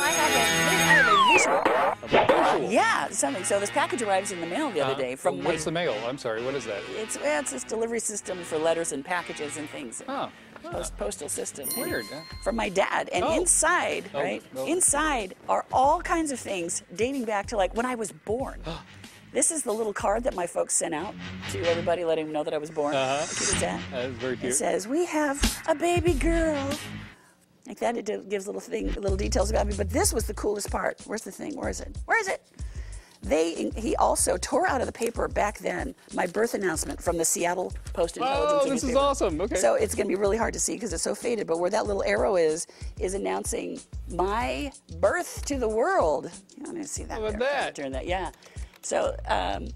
I have a, I have a visual. Visual. Yeah, something. So this package arrives in the mail the other Uh, day from What's my, the mail? I'm sorry. What is that? It's well, it's this delivery system for letters and packages and things. Oh. Post, postal system. Weird, huh? From my dad, and Oh. inside, Oh, right? oh. Inside are all kinds of things dating back to like when I was born. This is the little card that my folks sent out to everybody, letting them know that I was born. Uh-huh. Cute that? That is very It says, "We have a baby girl." Like that, it gives little thing, little details about me. But this was the coolest part. Where's the thing? Where is it? Where is it? They, he also tore out of the paper back then my birth announcement from the Seattle Post Intelligencer. Oh, this is awesome. Okay. So it's going to be really hard to see because it's so faded. But where that little arrow is, is announcing my birth to the world. You want to see that? How about there? that? Turn that. Yeah. So, um,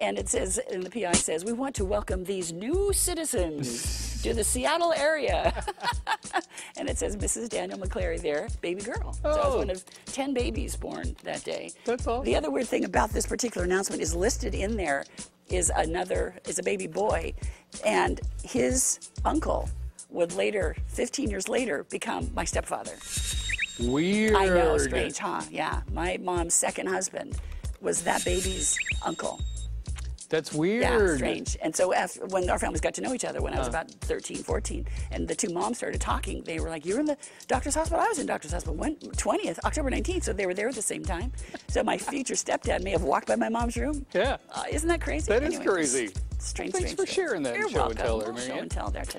and it says, and the PI says, we want to welcome these new citizens to the Seattle area. and it says Mrs. Daniel McClary there, baby girl. So I was Oh. one of 10 babies born that day. That's awesome. The other weird thing about this particular announcement is listed in there is another, is a baby boy, and his uncle would later, 15 years later, become my stepfather. Weird. I know, strange, huh? Yeah. My mom's second husband was that baby's uncle. That's weird. Yeah, strange. And so after, when our families got to know each other when I was about 13, 14, and the two moms started talking, they were like, you're in the doctor's hospital? I was in doctor's hospital. When? 20th, October 19th. So they were there at the same time. So my future stepdad may have walked by my mom's room. Yeah. Uh, isn't that crazy? That is Anyway, crazy. Strange, Thanks strange for sharing that You're show and welcome. tell there, Little Show and tell there, too.